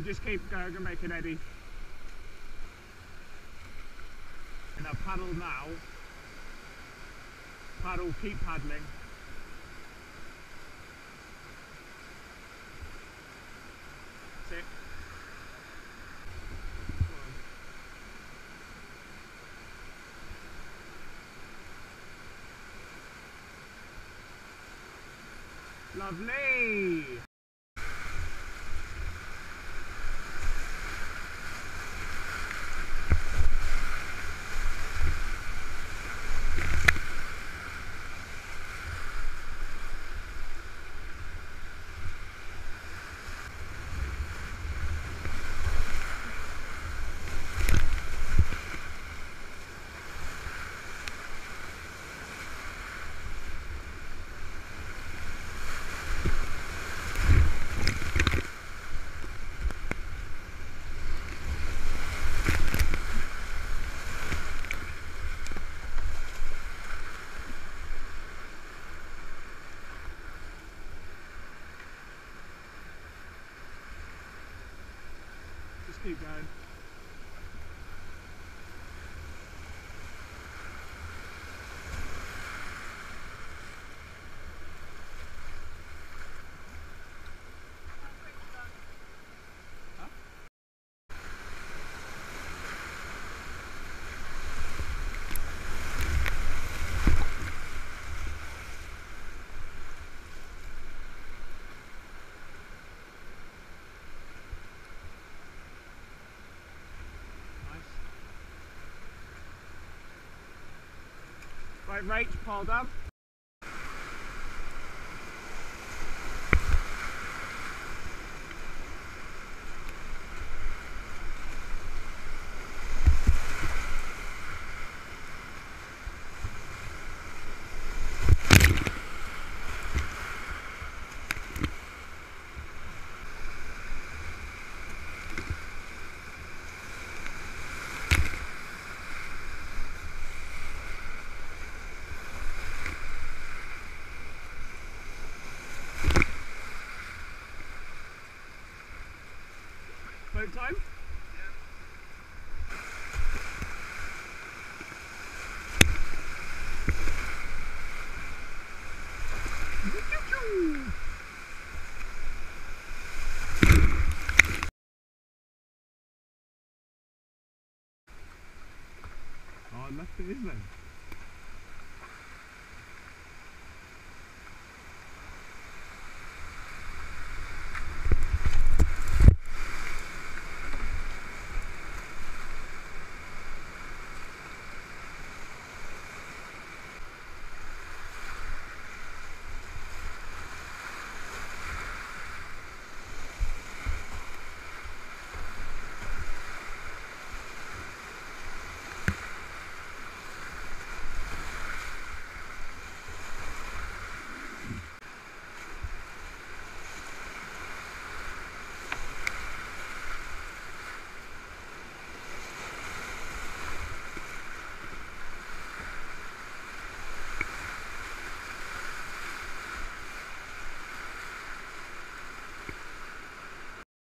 and just keep going and make an eddy. And now paddle now. Paddle, keep paddling. That's. Lovely! Just keep Nice. Right, Rach, pull down. Time? Oh, I left it?